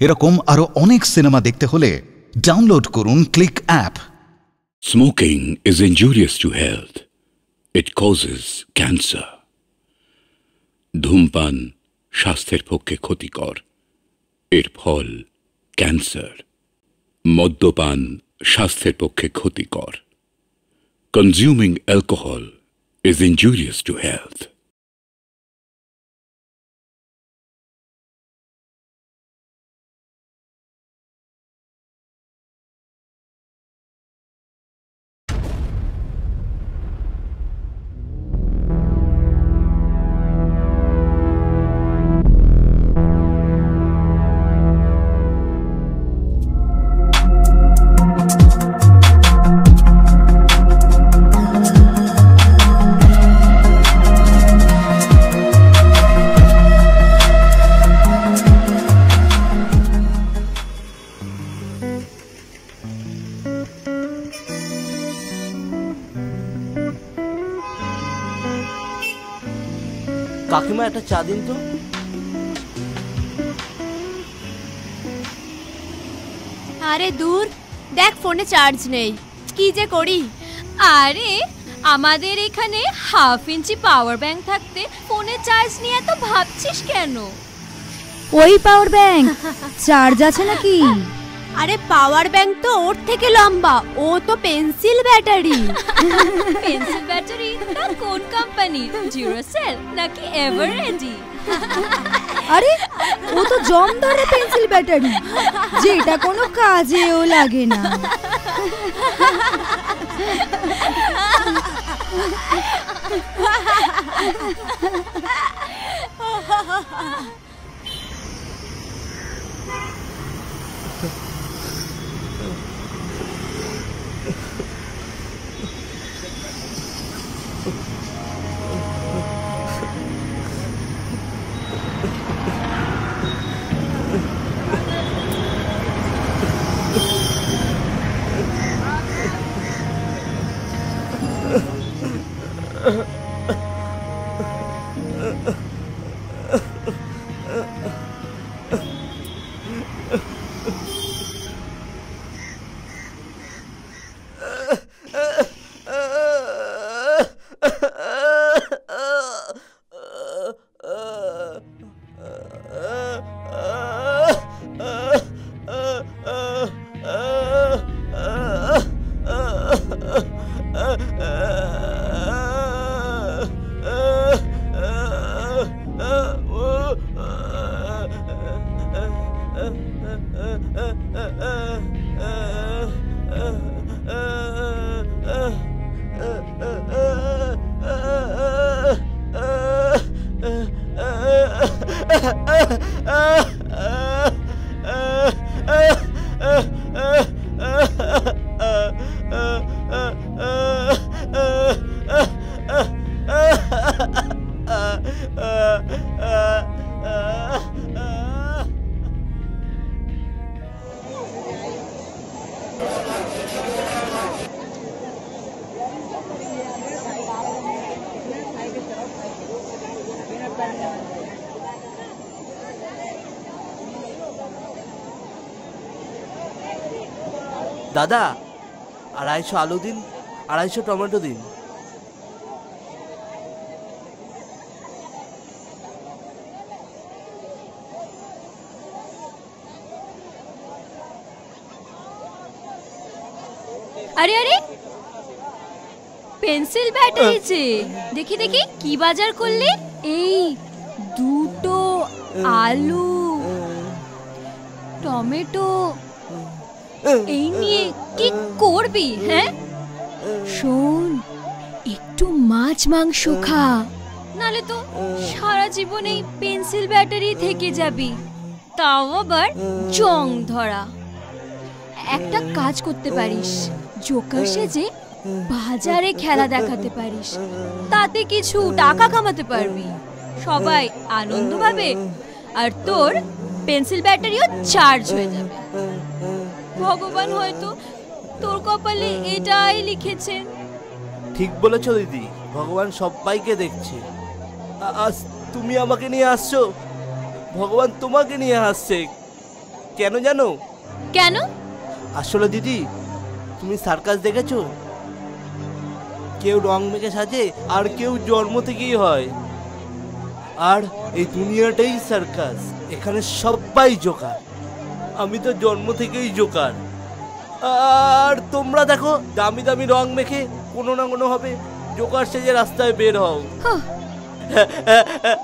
এরকম আরও অনেক সিনেমা দেখতে হলে ডাউনলোড করুন click app. Smoking is injurious to health. It causes cancer ধূমপান স্বাস্থ্যের পক্ষে ক্ষতিকর। এর ফল ক্যান্সার। মদ্যপান স্বাস্থ্যের পক্ষে ক্ষতিকর। Consuming alcohol is injurious to health কাকিমা একটা চা দিন তো। আরে দূর দেখ ফোনে চার্জ নেই কি যে করি। আরে আমাদের এখানে হাফ ইঞ্চি পাওয়ার ব্যাংক থাকতে ফোনে চার্জ নিয়ে এত ভাবছিস কেন? ওই পাওয়ার ব্যাংক চার্জ আছে নাকি? আরে পাওয়ার ব্যাংক তো ওর থেকে লম্বা ও তো পেন্সিল ব্যাটারি পেন্সিল ব্যাটারি তা কোন কোম্পানি জিরোসেল নাকি এভারেডি আরে ও তো জম ধরে পেন্সিল ব্যাটারি যেটা কোনো কাজেও লাগে না। uh. দাদা আড়াইশো আলু দিন আড়াইশো টমেটো দিন। আরে আরে পেন্সিল ব্যাটারি যে দেখি দেখি কি বাজার করলি? এই দুটো আলু টমেটো এই নিয়ে কি করবি হ্যাঁ? শোন, একটু মাছ মাংস খা, নালে তো সারা জীবন এই পেন্সিল ব্যাটারি থেকে যাবি, তাও আবার জং ধরা। একটা কাজ করতে পারিস, জোকার সেজে বাজারে খেলা দেখাতে পারিস, তাতে কিছু টাকা কামাতে পারবি। সবাই আনন্দ পাবে আর তোর পেন্সিল ব্যাটারিও চার্জ হয়ে যাবে। ভগবান হয়তো তোর কপালে এটাই লিখেছেন ঠিক বলেছ দিদি ভগবান সবাইকে দেখছে। আজ তুমি আমাকে নিয়ে আসছো? ভগবান তোমাকে নিয়ে আসছে। কেন জানো? কেন? আসলে দিদি তুমি সার্কাস দেখেছ? কেউ রং মেখে সাজে আর কেউ জন্ম থেকেই হয়। আর এই দুনিয়াটাই সার্কাস এখানে সবাই জোকার। আমি তো জন্ম থেকেই জোকার। আর তোমরা দেখো দামি দামি রং মেখে কোনো না কোনো হবে জোকার সেজে রাস্তায় বের হও। হাহ।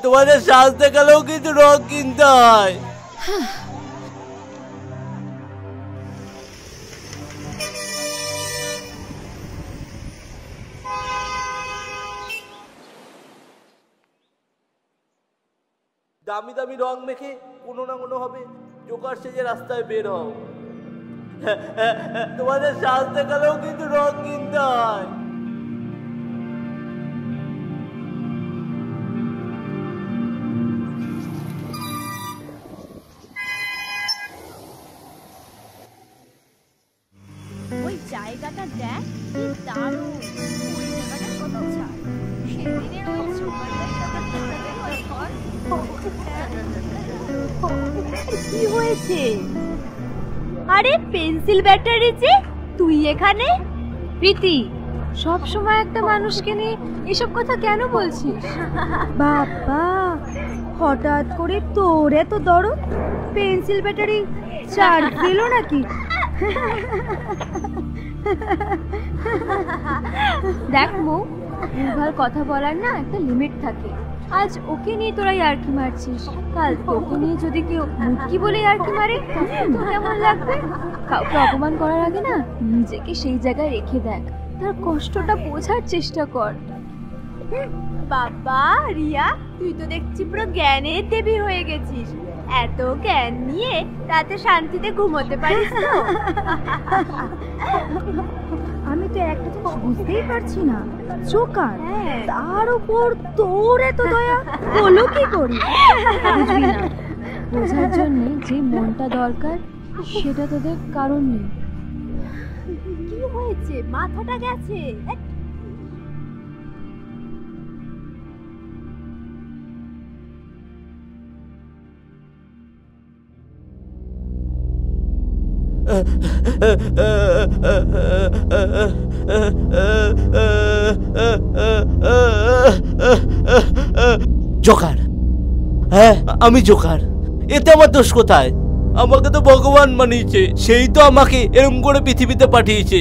তোমাদের সাজ দেখালেও কিন্তু রং কিনতে হয়। দামি দামি রং মেখে কোনো না কোনো হবে জোকার যে রাস্তায় বের হও। তোমাদের সাজতে দেখালেও কিন্তু রং কিনতে হয়। পেন্সিল ব্যাটারি যে তুই এখানে? প্রীতি সব সময় একটা মানুষকে নিয়ে এসব কথা কেন বলছিস? বাবা, হঠাৎ করে তোর এত দরদ? পেন্সিল ব্যাটারি চার্জ দিল নাকি? দেখ মো ভুলভাল কথা বলার না একটা লিমিট থাকে। আজ ওকে নিয়ে তোরা ইয়ার্কি মারছিস। কাল তোকে নিয়ে যদি কেউ মুটকি বলে ইয়ার্কি মারে কেমন লাগবে? কাউকে অপমান করার আগে না নিজেকে সেই জায়গায় রেখে দেখ। তার কষ্টটা বোঝার চেষ্টা কর। বাবা রিয়া তুই তো দেখছি পুরো জ্ঞানের দেবী হয়ে গেছিস। এত জ্ঞান নিয়ে রাতে শান্তিতে ঘুমোতে পারিস আমি তো একটা জিনিস বুঝতেই পারছি না। চোকার হ্যাঁ। তার উপর তোর এত দয়া হলো কি করি? বোঝার জন্য যে মনটা দরকার সেটা তোদের কারণ নেই। কি হয়েছে? মাথাটা গেছে। জোকার। হ্যাঁ আমি জোকার। এতে আমার দোষ কোথায়? আমাকে তো ভগবান বানিয়েছে সেই তো আমাকে এরম করে পৃথিবীতে পাঠিয়েছে।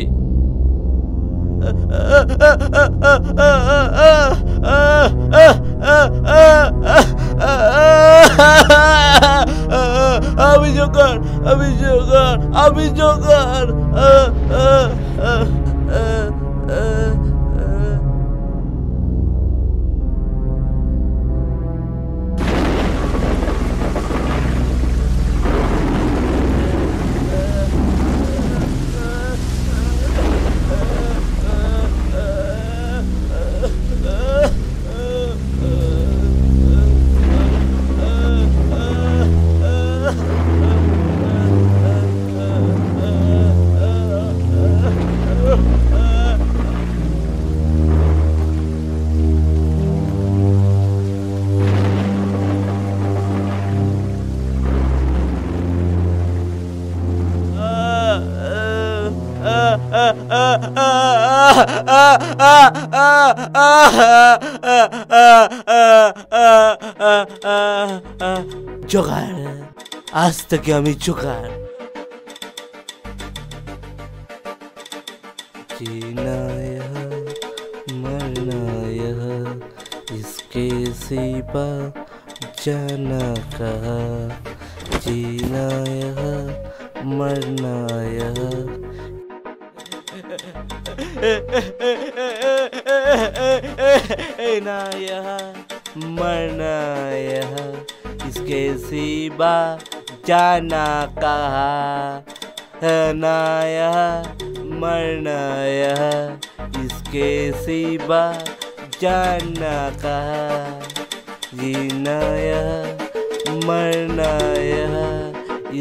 আমি জোকার আমি জোকার, আমি জোগাড় আজ থেকে আমি জোগাড় जीना यह मरना यह इसके सिवा जाना कहा जीना यह मरना यह ना यह मरना यह इसके सिवा जाना कहा हनाया मरनाया इसके सिवा जाना कहा जीनाया मरनाया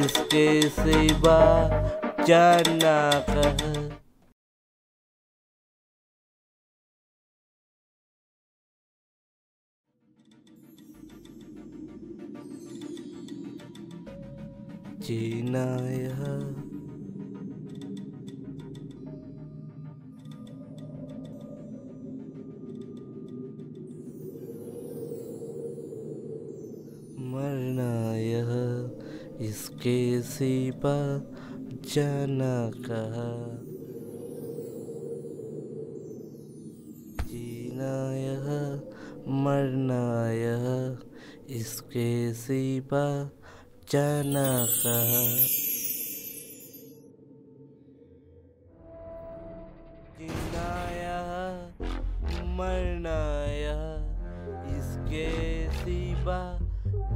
इसके सिवा जाना कहा जीना यहाँ। मरना यह इसके सिवा जाना कहा। जीना यह मरना यह इसके सिवा जाना कहा जीना यह मरना यह इसके सिवा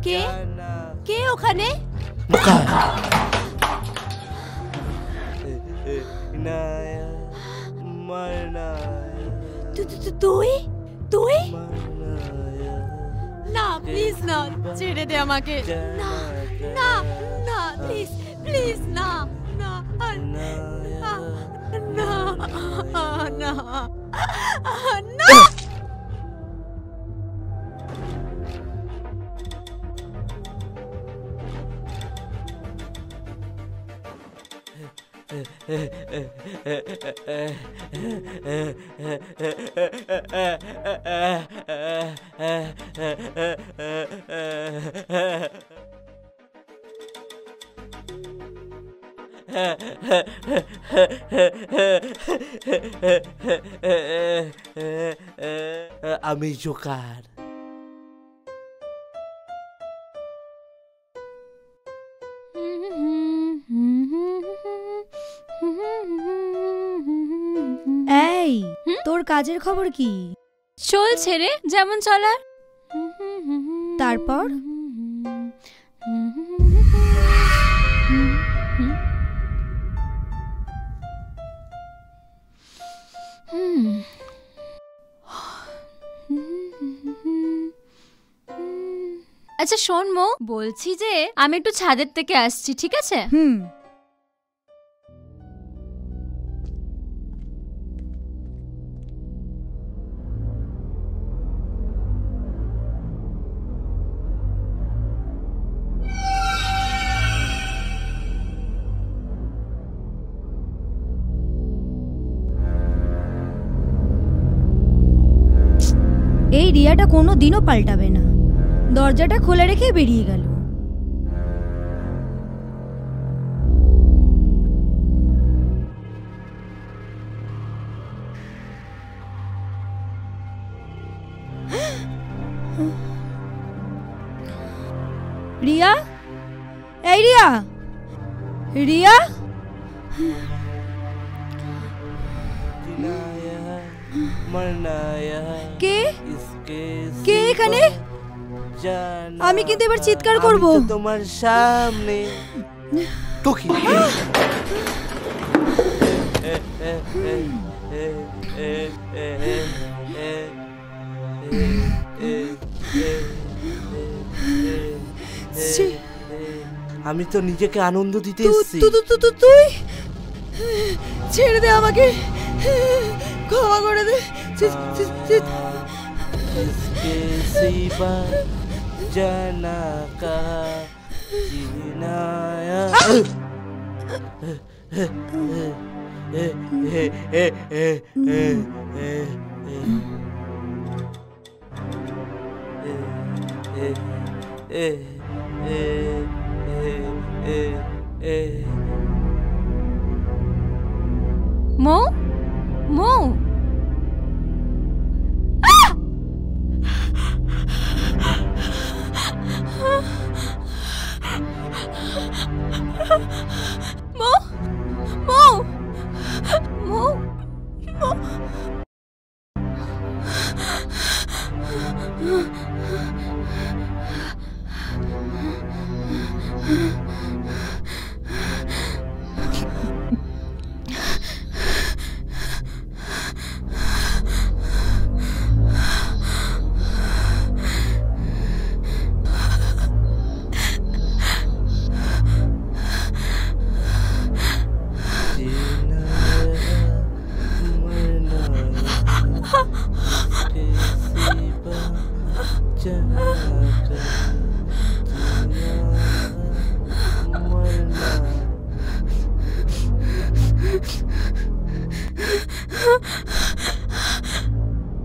কে जाना কে ওখানে নায়া মরনায়া তু- তু- তু- তুই তুই মরনায়া না প্লিজ না ছেড়ে দে আমাকে না না না প্লিজ প্লিজ না না আর না না না আমি জোকার। এই তোর কাজের খবর কি? চলছে রে যেমন চলার। তারপর? আচ্ছা শোন মো বলছি যে আমি একটু ছাদের থেকে আসছি ঠিক আছে? হুম। এই রিয়াটা কোনো দিনও পাল্টাবে না। দরজাটা খোলা রেখে বেরিয়ে গেল। রিয়া? এই রিয়া! রিয়া? জিনায়া মরনায়া কে? ইসকে কে এখানে? আমি কিন্তু এবার চিৎকার করব। তোমার সামনে। আমি তো নিজেকে আনন্দ দিতে তুই ছেড়ে দে আমাকে। ক্ষমা করে দে। जाना कहा जीनाया Eh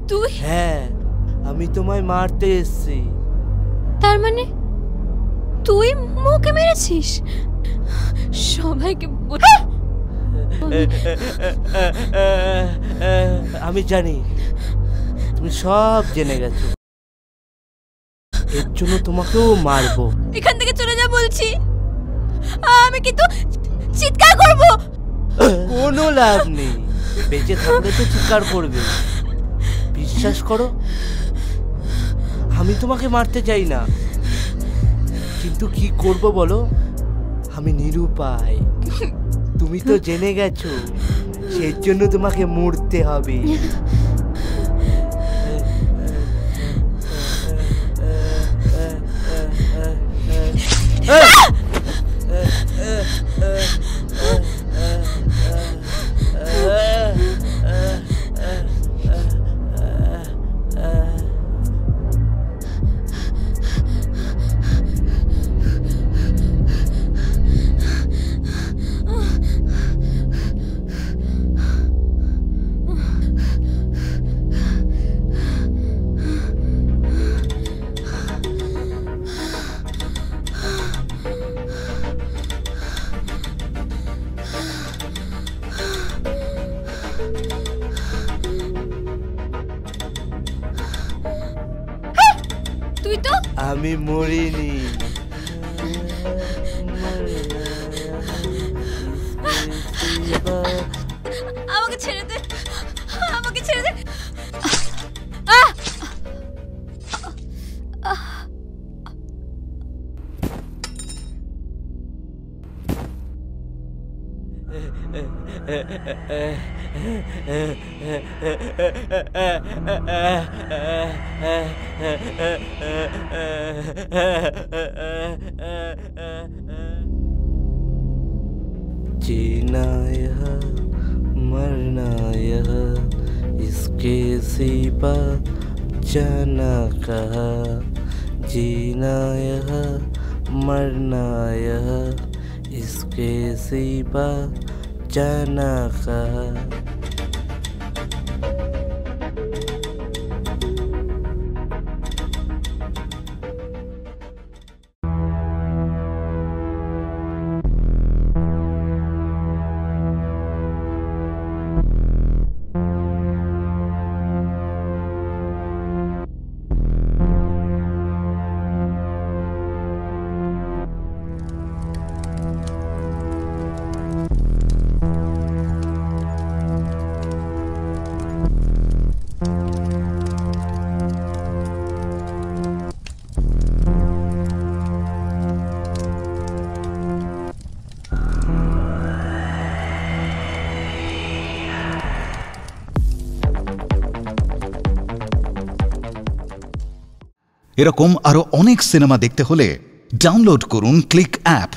তুই? হ্যাঁ আমি তোমায় মারতে এসেছি। তার মানে তুই মুখে মেরেছিস? সবাইকে হ্যাঁ! আমি জানি তুমি সব জেনে গেছো। এর জন্য তোমাকেও মারবো। এখান থেকে চলে যা বলছি। আমি কিন্তু চিৎকার করব। কোনো লাভ নেই। বেঁচে থাকলে তো চিৎকার করবে। বিশ্বাস করো, আমি তোমাকে মারতে চাই না। কিন্তু কি করব বলো? আমি নিরুপায়। তুমি তো জেনে গেছো সেই জন্য তোমাকে মরতে হবে। তুই 가지고 아무게 체르드 아무게 치는데 아! 아! जीना यह, मरना यह, इसके सिवा जाना कहा। जीना यह, मरना यह, इसके सिवा जाना कहा। এরকম আরও অনেক সিনেমা দেখতে হলে ডাউনলোড করুন ক্লিক অ্যাপ।